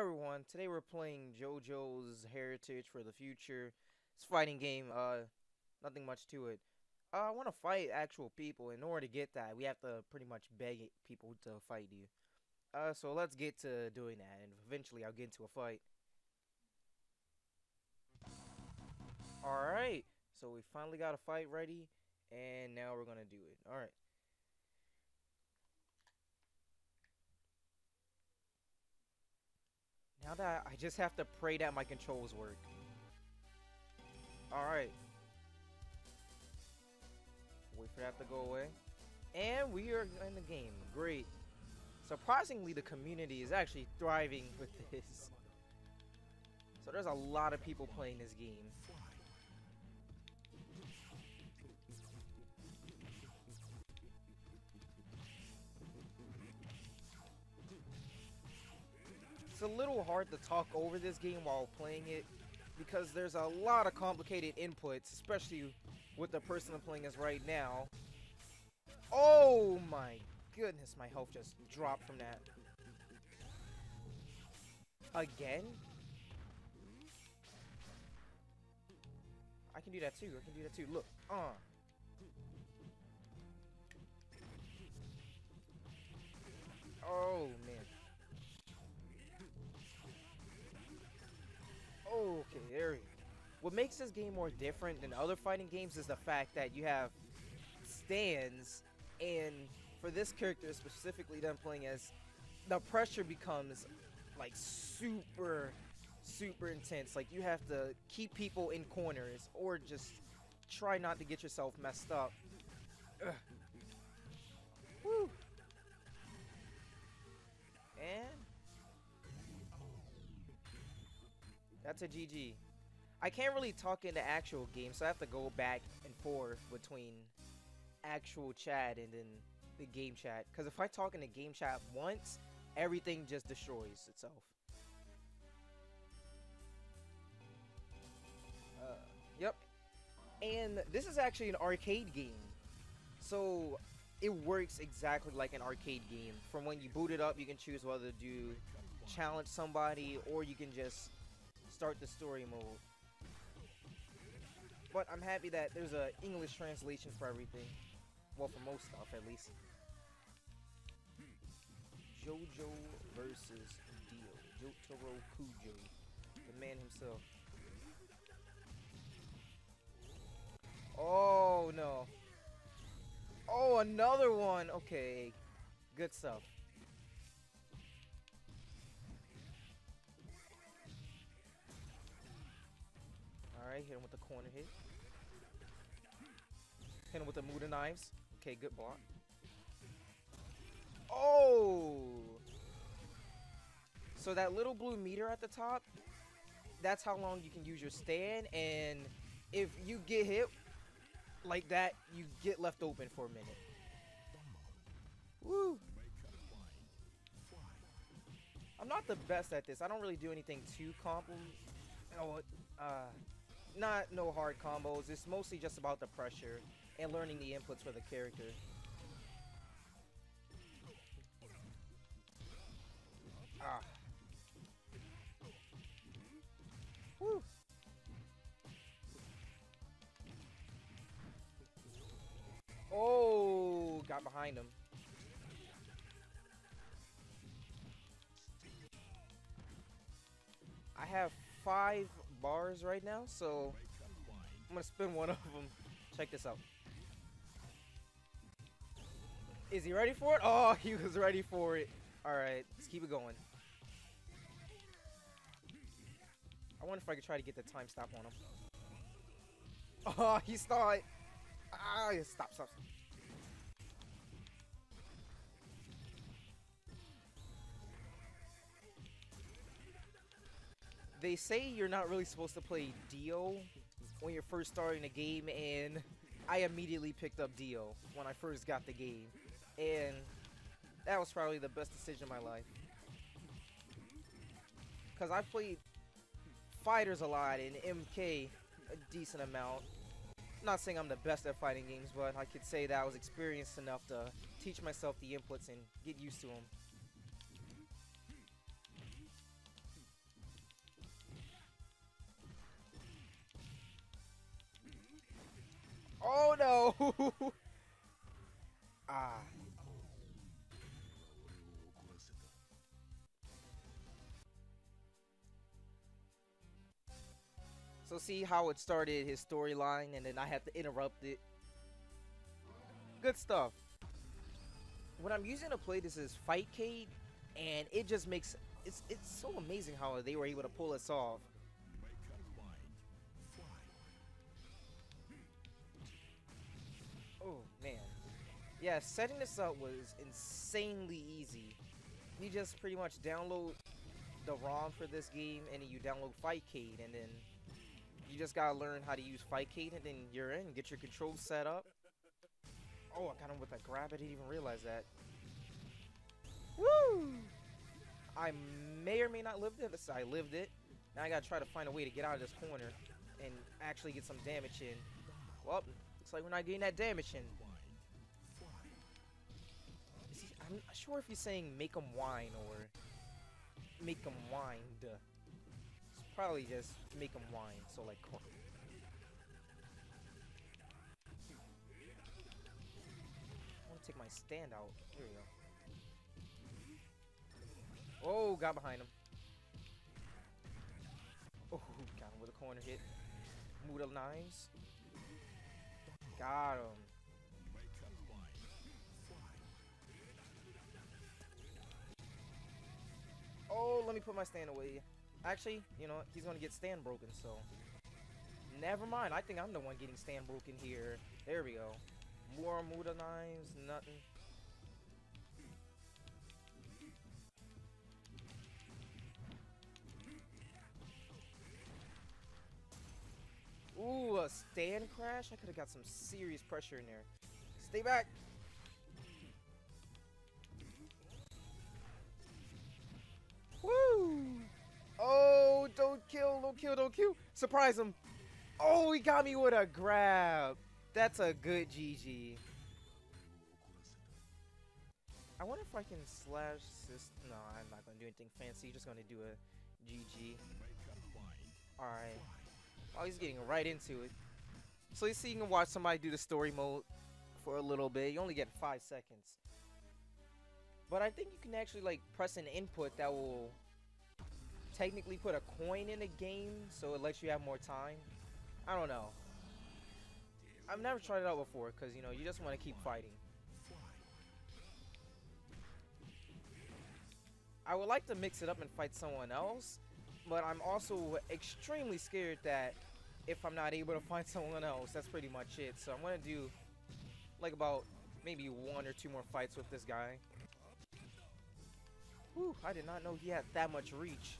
everyone, today we're playing JoJo's Heritage for the Future. It's fighting game, uh, nothing much to it. Uh, I want to fight actual people. In order to get that, we have to pretty much beg people to fight you. Uh, so let's get to doing that, and eventually I'll get into a fight. Alright, so we finally got a fight ready, and now we're gonna do it. Alright. Now that I just have to pray that my controls work. Alright. Wait for that to go away. And we are in the game. Great. Surprisingly, the community is actually thriving with this. So there's a lot of people playing this game. It's a little hard to talk over this game while playing it because there's a lot of complicated inputs, especially with the person I'm playing as right now. Oh my goodness, my health just dropped from that. Again? I can do that too, I can do that too. Look, uh. Oh, man. Okay, there go. What makes this game more different than other fighting games is the fact that you have stands, and for this character specifically that I'm playing as, the pressure becomes like super, super intense. Like you have to keep people in corners or just try not to get yourself messed up. Ugh. Woo. And That's a GG. I can't really talk in the actual game, so I have to go back and forth between actual chat and then the game chat. Because if I talk in the game chat once, everything just destroys itself. Uh, yep. And this is actually an arcade game. So it works exactly like an arcade game. From when you boot it up, you can choose whether to challenge somebody or you can just start the story mode. But I'm happy that there's a English translation for everything. Well, for most stuff, at least. Jojo versus Dio. Jotaro Kujo. The man himself. Oh, no. Oh, another one. Okay. Good stuff. Hit him with the corner hit. Hit him with the Muda knives. Okay, good block. Oh! So that little blue meter at the top, that's how long you can use your stand, and if you get hit like that, you get left open for a minute. Woo! I'm not the best at this. I don't really do anything too compl... Oh, uh, not no hard combos. It's mostly just about the pressure and learning the inputs for the character. Ah. Woo. Oh, got behind him. I have five bars right now, so I'm gonna spin one of them. Check this out. Is he ready for it? Oh, he was ready for it. Alright, let's keep it going. I wonder if I could try to get the time stop on him. Oh, he started. Ah, stop, stop, stop. They say you're not really supposed to play Dio when you're first starting a game, and I immediately picked up Dio when I first got the game, and that was probably the best decision of my life. Because I've played fighters a lot and MK a decent amount. I'm not saying I'm the best at fighting games, but I could say that I was experienced enough to teach myself the inputs and get used to them. Ah. So see how it started his storyline and then I have to interrupt it. Good stuff. What I'm using to play this is Fightcade and it just makes it's it's so amazing how they were able to pull us off. Yeah, setting this up was insanely easy. You just pretty much download the ROM for this game, and then you download Fightcade, and then you just gotta learn how to use Fightcade, and then you're in. Get your controls set up. Oh, I got him with a grab. I didn't even realize that. Woo! I may or may not live it. I lived it. Now I gotta try to find a way to get out of this corner and actually get some damage in. Well, looks like we're not getting that damage in. I'm not sure if he's saying make him whine or make him wind. Probably just make him whine. So like. I to take my stand out. Here we go. Oh, got behind him. Oh, got him with a corner hit. Muda knives. Got him. Oh, let me put my stand away. Actually, you know, he's gonna get stand broken, so. Never mind. I think I'm the one getting stand broken here. There we go. More Muda knives, nothing. Ooh, a stand crash? I could have got some serious pressure in there. Stay back. Woo! Oh, don't kill, don't kill, don't kill. Surprise him. Oh, he got me with a grab. That's a good GG. I wonder if I can slash this. No, I'm not going to do anything fancy. Just going to do a GG. Alright. Oh, he's getting right into it. So you see, you can watch somebody do the story mode for a little bit. You only get five seconds. But I think you can actually like press an input that will technically put a coin in a game, so it lets you have more time. I don't know. I've never tried it out before because you know you just want to keep fighting. I would like to mix it up and fight someone else, but I'm also extremely scared that if I'm not able to find someone else, that's pretty much it. So I'm gonna do like about maybe one or two more fights with this guy. Whew, I did not know he had that much reach.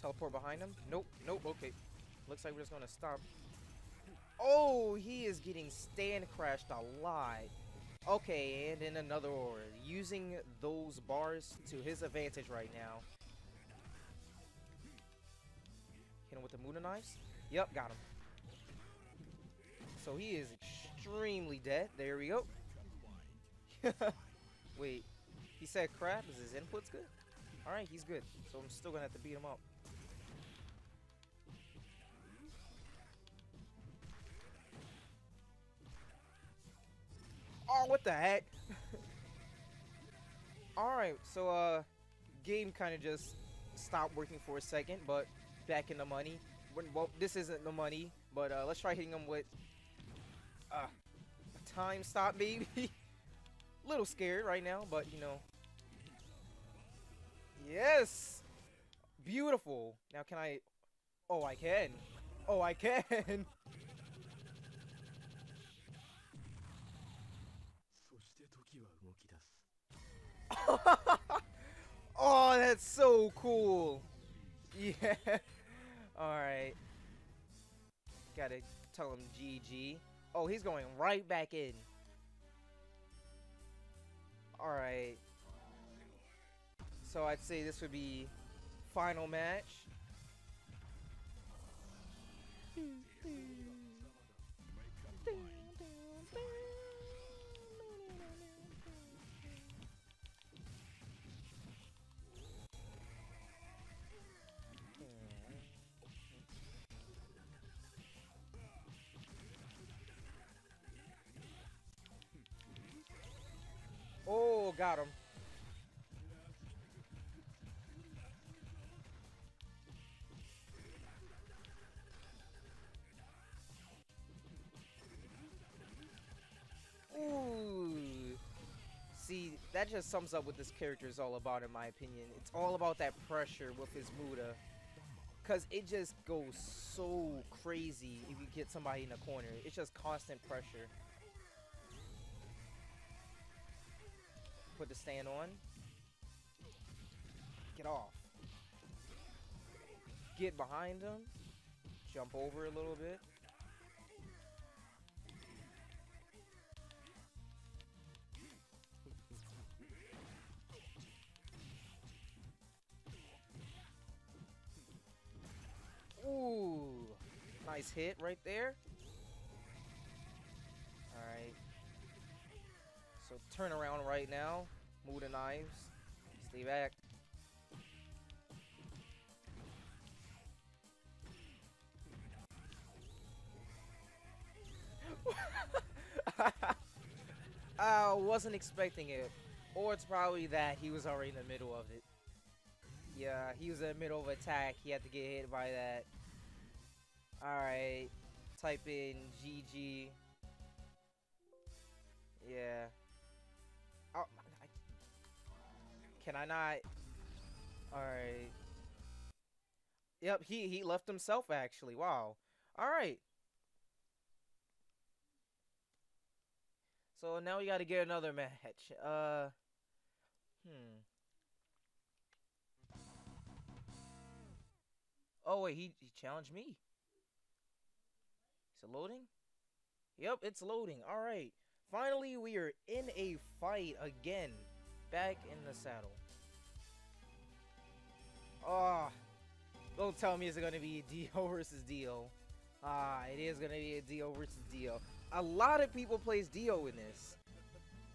Teleport behind him? Nope, nope, okay. Looks like we're just gonna stop. Oh, he is getting stand crashed a lot. Okay, and in another order, using those bars to his advantage right now. Hit him with the Muda knives. Yep, got him. So he is extremely dead. There we go. Wait, he said crap. Is his inputs good? Alright, he's good. So I'm still gonna have to beat him up. Oh, what the heck? Alright, so uh game kinda just stopped working for a second, but back in the money. Well, this isn't the money, but uh, let's try hitting him with uh, a time stop, maybe. Little scared right now, but you know. Yes! Beautiful. Now can I... Oh, I can. Oh, I can. oh, that's so cool. Yeah. Alright. Gotta tell him GG. Oh, he's going right back in. Alright. So I'd say this would be final match. Hmm, hmm. got him. Ooh. See, that just sums up what this character is all about, in my opinion. It's all about that pressure with his Muda. Because it just goes so crazy if you get somebody in the corner. It's just constant pressure. Put the stand on. Get off. Get behind him. Jump over a little bit. Ooh, nice hit right there. Turn around right now. Move the knives. Stay back. I wasn't expecting it. Or it's probably that he was already in the middle of it. Yeah, he was in the middle of attack. He had to get hit by that. Alright. Type in GG. Yeah. Can I not? Alright. Yep, he, he left himself actually. Wow. Alright. So now we gotta get another match. Uh, hmm. Oh wait, he, he challenged me. Is it loading? Yep, it's loading. Alright. Finally, we are in a fight again. Back in the saddle. Oh, don't tell me it's gonna be Dio versus Dio. Ah, it is gonna be a Dio versus Dio. A lot of people plays Dio in this.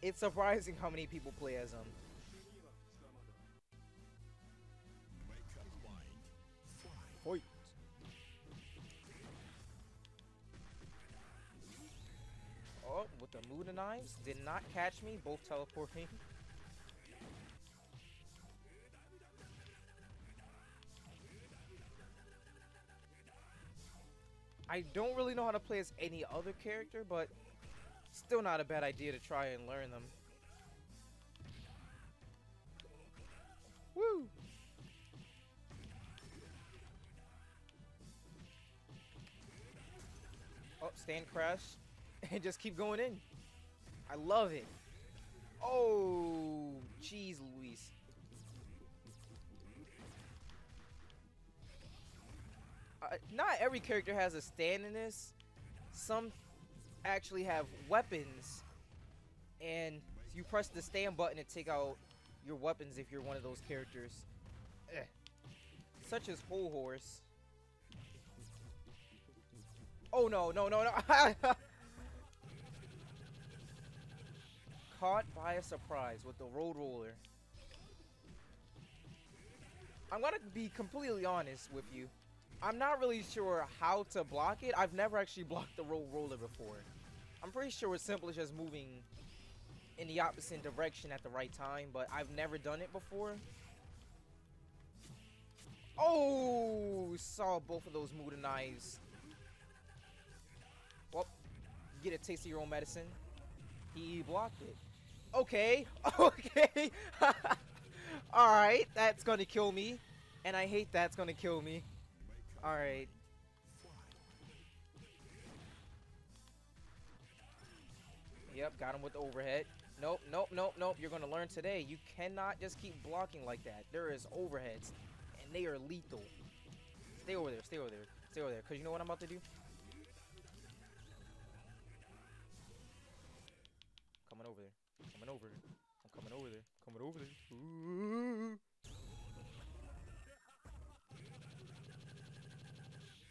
It's surprising how many people play as him. Fight. Oh, with the Muda knives, did not catch me, both teleporting. I don't really know how to play as any other character, but still not a bad idea to try and learn them. Woo! Oh, stand crash. And just keep going in. I love it. Oh, jeez, Luis. Not every character has a stand in this. Some actually have weapons, and you press the stand button to take out your weapons if you're one of those characters. Eh. Such as Hol Horse. Oh no, no, no, no. Caught by a surprise with the Road Roller. I'm gonna be completely honest with you. I'm not really sure how to block it. I've never actually blocked the Road Roller before. I'm pretty sure it's simple as just moving in the opposite direction at the right time, but I've never done it before. Oh, saw both of those Muda knives. Well, get a taste of your own medicine. He blocked it. Okay, okay. Alright, that's gonna kill me. And I hate that's gonna kill me. Alright. Yep, got him with the overhead. Nope, nope, nope, nope. You're going to learn today. You cannot just keep blocking like that. There is overheads, and they are lethal. Stay over there, stay over there, stay over there. Because you know what I'm about to do? Coming over there. Coming over. I'm coming over there. Coming over there. Ooh.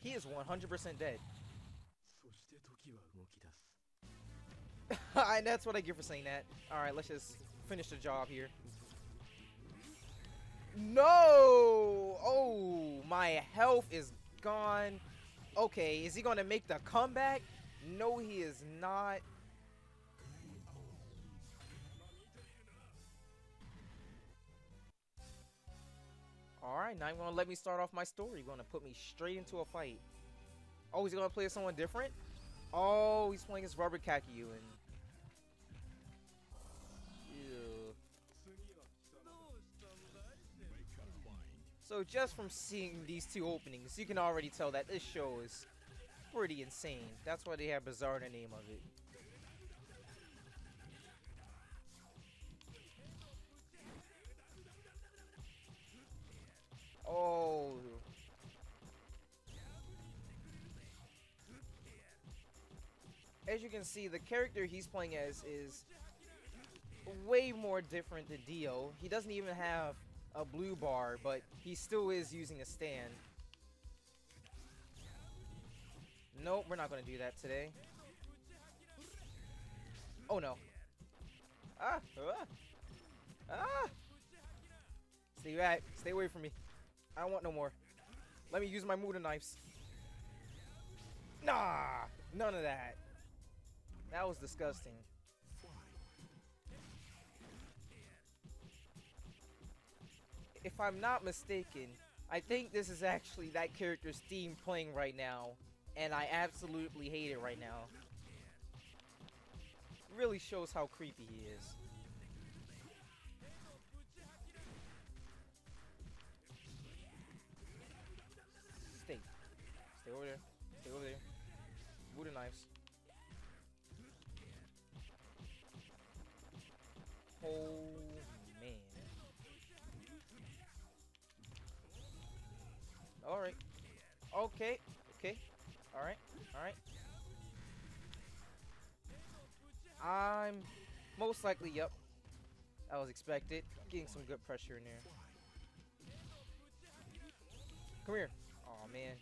He is 100% dead. and that's what I get for saying that. Alright, let's just finish the job here. No! Oh, my health is gone. Okay, is he going to make the comeback? No, he is not. Alright, now you're gonna let me start off my story. You're going to put me straight into a fight. Oh, he's going to play as someone different? Oh, he's playing as Rubber Kakiyu and... Ew. So just from seeing these two openings, you can already tell that this show is pretty insane. That's why they have Bizarre in the name of it. Oh. As you can see, the character he's playing as is way more different than Dio. He doesn't even have a blue bar, but he still is using a stand. Nope, we're not going to do that today. Oh no. Ah! Ah! Ah! Stay back. Stay away from me. I don't want no more. Let me use my Muda knives. Nah! None of that. That was disgusting. If I'm not mistaken, I think this is actually that character's theme playing right now, and I absolutely hate it right now. Really shows how creepy he is. Over there. Stay over there. Muda knives. Oh man. Alright. Okay. Okay. Alright. Alright. I'm most likely, yep. That was expected. Getting some good pressure in there. Come here. Oh man.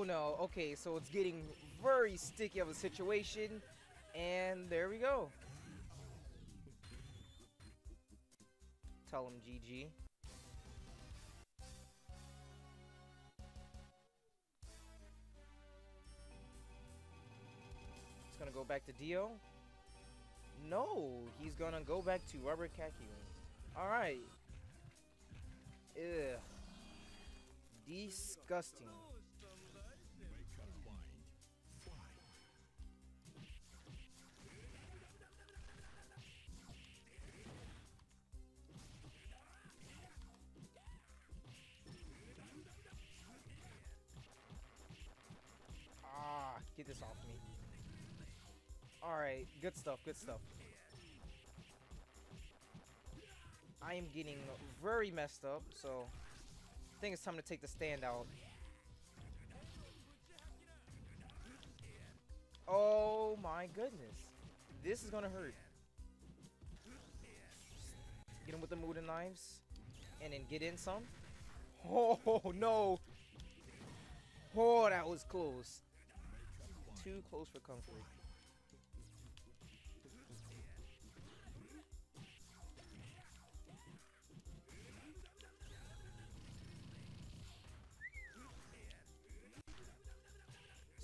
Oh no, okay, so it's getting very sticky of a situation, and there we go. Tell him GG. It's gonna go back to Dio. No, he's gonna go back to Rubber Khaki. Alright. Ugh. Disgusting. Good stuff, good stuff. I am getting very messed up, so I think it's time to take the stand out. Oh my goodness. This is gonna hurt. Get him with the Muda knives. And then get in some. Oh no. Oh, that was close. Too close for comfort.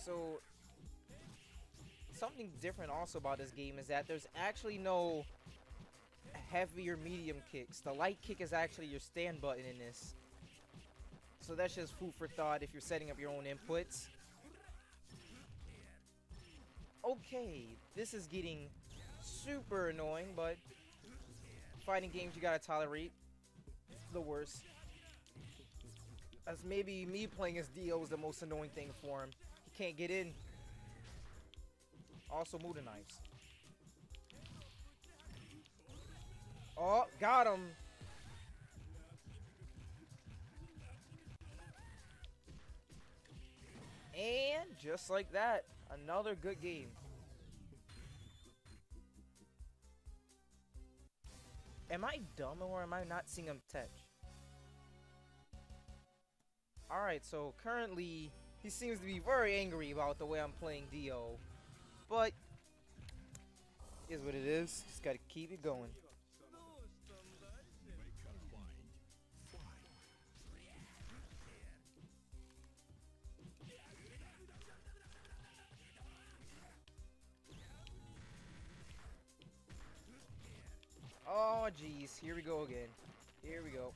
So, something different also about this game is that there's actually no heavy or medium kicks. The light kick is actually your stand button in this. So that's just food for thought if you're setting up your own inputs. Okay, this is getting super annoying, but fighting games you gotta tolerate the worst. As maybe me playing as Dio is the most annoying thing for him. Can't get in. Also Muda knives. Oh, got him. And just like that, another good game. Am I dumb or am I not seeing him touch? Alright, so currently he seems to be very angry about the way I'm playing Dio. But, is what it is. Just gotta keep it going. Oh, jeez. Here we go again. Here we go.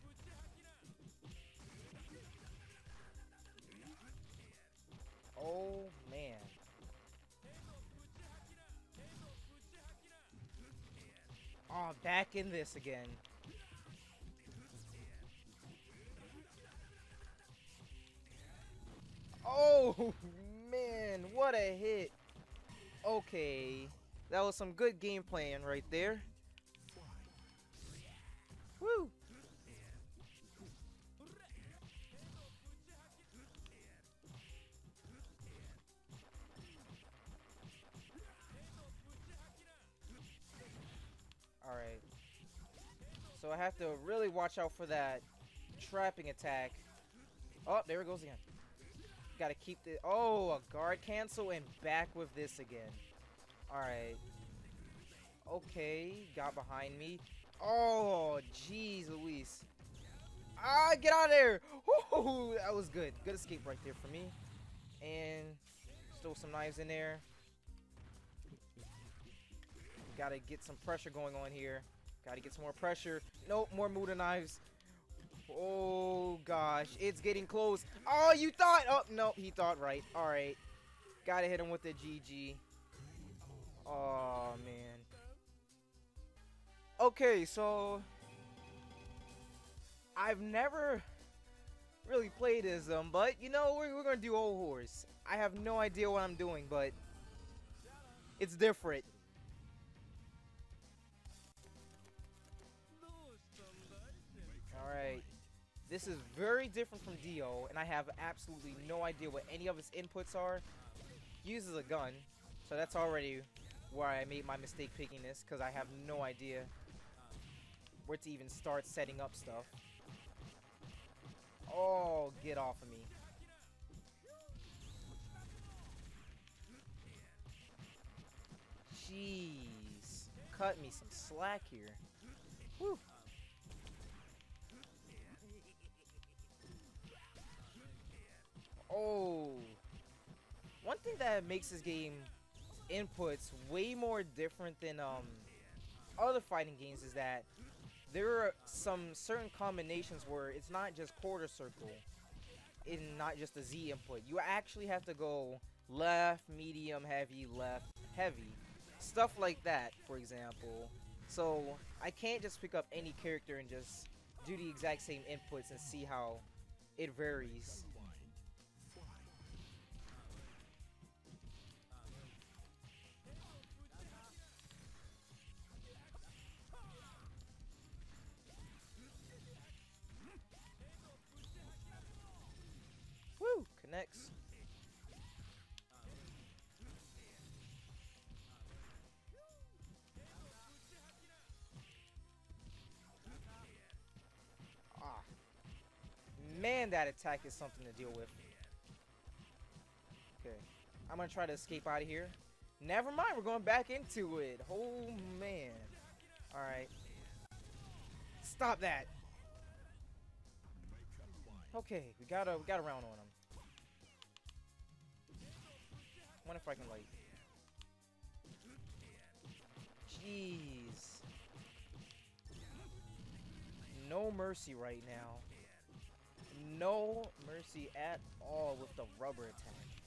Oh, man. Oh, back in this again. Oh, man. What a hit. Okay. That was some good game plan right there. Woo! I have to really watch out for that trapping attack. Oh, there it goes again. Gotta keep the... Oh, a guard cancel and back with this again. Alright. Okay, got behind me. Oh, jeez, Luis. Ah, get out of there! Ooh, that was good. Good escape right there for me. And stole some knives in there. Gotta get some pressure going on here. Gotta get some more pressure. Nope, more Muda knives. Oh, gosh. It's getting close. Oh, you thought. Oh, no, he thought right. All right. Gotta hit him with the GG. Oh, man. Okay, so... I've never really played as them, but, you know, we're, we're gonna do Hol Horse. I have no idea what I'm doing, but... It's different. This is very different from Dio, and I have absolutely no idea what any of its inputs are. He uses a gun, so that's already where I made my mistake picking this, because I have no idea where to even start setting up stuff. Oh, get off of me. Jeez. Cut me some slack here. Whew. Oh. One thing that makes this game inputs way more different than um other fighting games is that there are some certain combinations where it's not just quarter circle and not just a Z input. You actually have to go left, medium, heavy, left, heavy. Stuff like that, for example. So I can't just pick up any character and just do the exact same inputs and see how it varies. Connects. Ah. Man, that attack is something to deal with. Okay. I'm gonna try to escape out of here. Never mind, we're going back into it. Oh, man. Alright. Stop that. Okay, we got a we got a round on him. Wonder if I can like. Jeez. No mercy right now. No mercy at all with the rubber attack.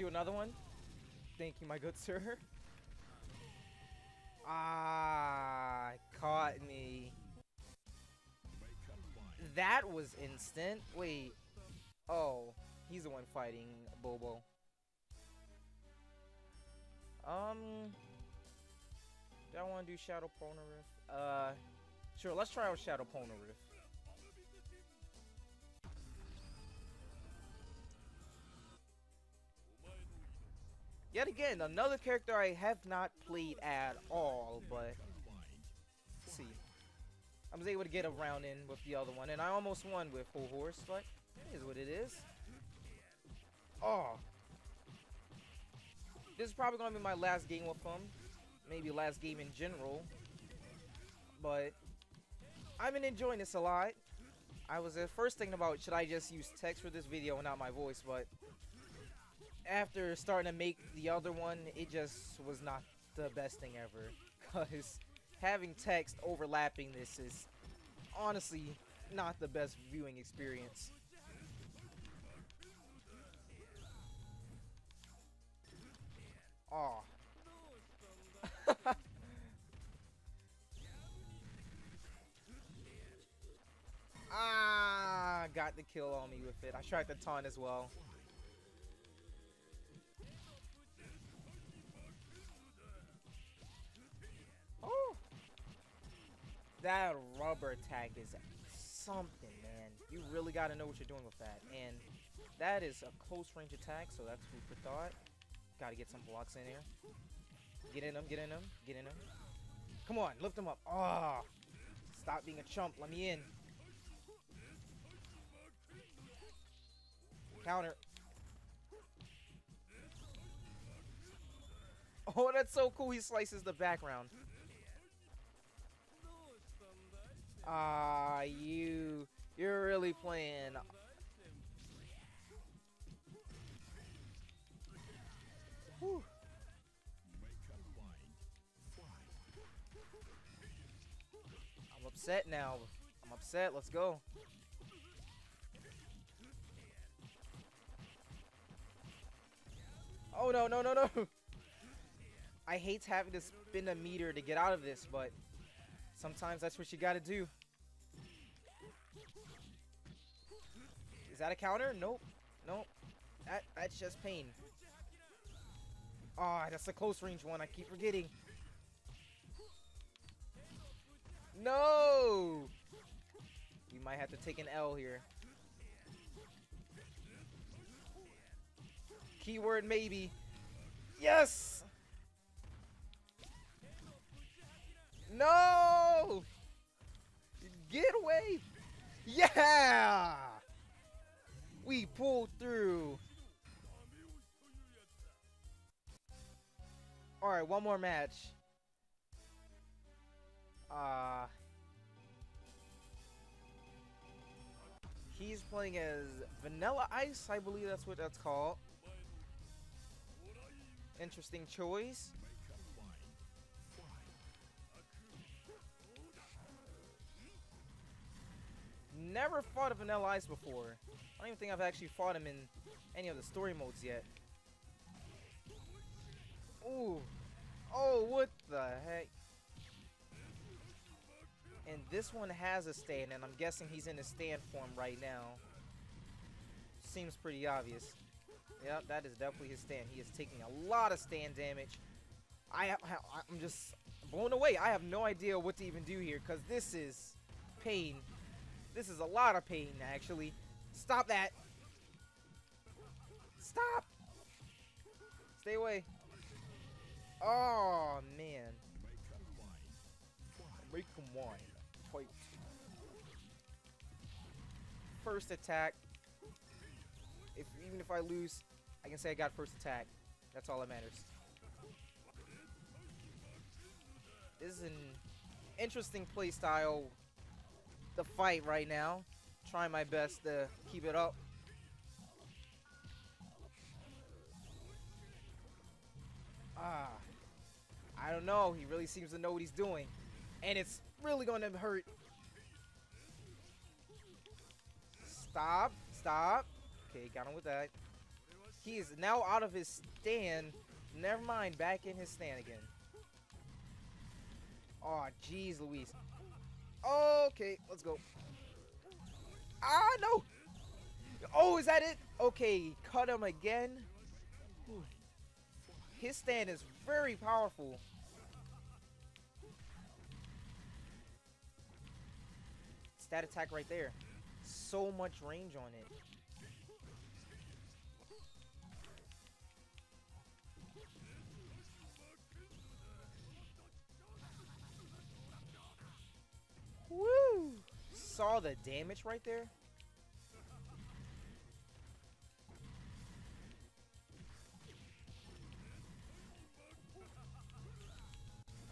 Do another one? Thank you, my good sir. Ah, caught me. That was instant. Wait. Oh, he's the one fighting Bobo. Um, do I want to do Shadow Pona Rift? Uh, sure. Let's try out Shadow Pona Yet again, another character I have not played at all, but see. I was able to get a round in with the other one, and I almost won with Hol Horse, but it is what it is. Oh. This is probably going to be my last game with him. maybe last game in general. But I've been enjoying this a lot. I was at first thinking about should I just use text for this video and not my voice, but after starting to make the other one, it just was not the best thing ever. Because having text overlapping this is honestly not the best viewing experience. Aw. ah, got the kill on me with it. I tried the taunt as well. That rubber attack is something, man. You really got to know what you're doing with that. And that is a close range attack, so that's food for thought. Got to get some blocks in here. Get in them, get in them, get in them. Come on, lift them up. Ah, oh, Stop being a chump. Let me in. Counter. Oh, that's so cool. He slices the background. Ah, you. You're really playing. Whew. I'm upset now. I'm upset. Let's go. Oh, no, no, no, no. I hate having to spin a meter to get out of this, but sometimes that's what you gotta do. Is that a counter? Nope. Nope. That, that's just pain. Ah, oh, that's a close range one. I keep forgetting. No! We might have to take an L here. Keyword maybe. Yes! No! Get away! Yeah! We pulled through. Alright, one more match. Uh, he's playing as Vanilla Ice, I believe that's what that's called. Interesting choice. I've never fought a Vanilla Ice before. I don't even think I've actually fought him in any of the story modes yet. Ooh. Oh, what the heck? And this one has a stand, and I'm guessing he's in a stand form right now. Seems pretty obvious. Yep, that is definitely his stand. He is taking a lot of stand damage. I, I'm just blown away. I have no idea what to even do here, because this is pain. This is a lot of pain, actually. Stop that. Stop. Stay away. Oh, man. Make him whine. Fight. First attack. If Even if I lose, I can say I got first attack. That's all that matters. This is an interesting playstyle the fight right now. Trying my best to keep it up. Ah. I don't know. He really seems to know what he's doing. And it's really going to hurt. Stop. Stop. Okay, got him with that. He is now out of his stand. Never mind, back in his stand again. Oh, jeez, Louise. Okay, let's go. Ah, no! Oh, is that it? Okay, cut him again. His stand is very powerful. Stat attack right there. So much range on it. Woo! Saw the damage right there?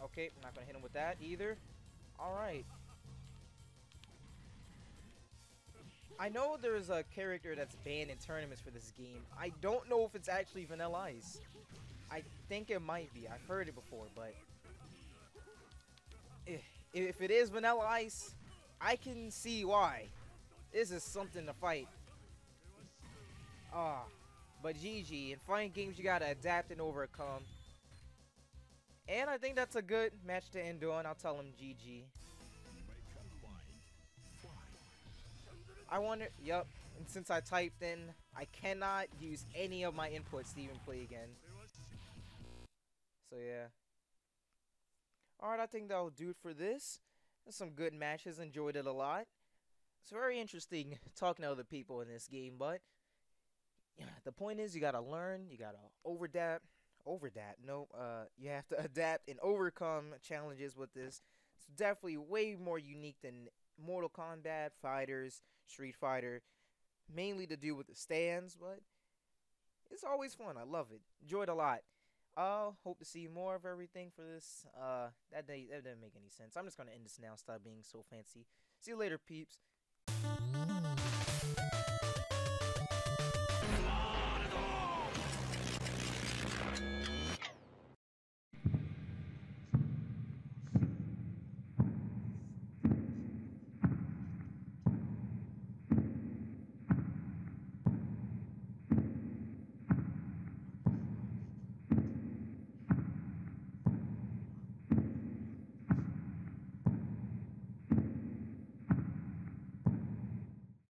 Okay, I'm not gonna hit him with that either. Alright. I know there's a character that's banned in tournaments for this game. I don't know if it's actually Vanilla Ice. I think it might be. I've heard it before, but... Eh. If it is Vanilla Ice, I can see why. This is something to fight. Ah, but GG. In fighting games, you gotta adapt and overcome. And I think that's a good match to end on. I'll tell him GG. I wonder, yep, and since I typed in, I cannot use any of my inputs to even play again. So yeah. Alright, I think that'll do it for this. some good matches, enjoyed it a lot. It's very interesting talking to other people in this game, but the point is you gotta learn, you gotta overadapt, overadapt, no, uh, you have to adapt and overcome challenges with this. It's definitely way more unique than Mortal Kombat, Fighters, Street Fighter, mainly to do with the stands, but it's always fun. I love it. Enjoyed it a lot. Uh, hope to see more of everything for this. Uh, that day that didn't make any sense. I'm just gonna end this now. Stop being so fancy. See you later, peeps.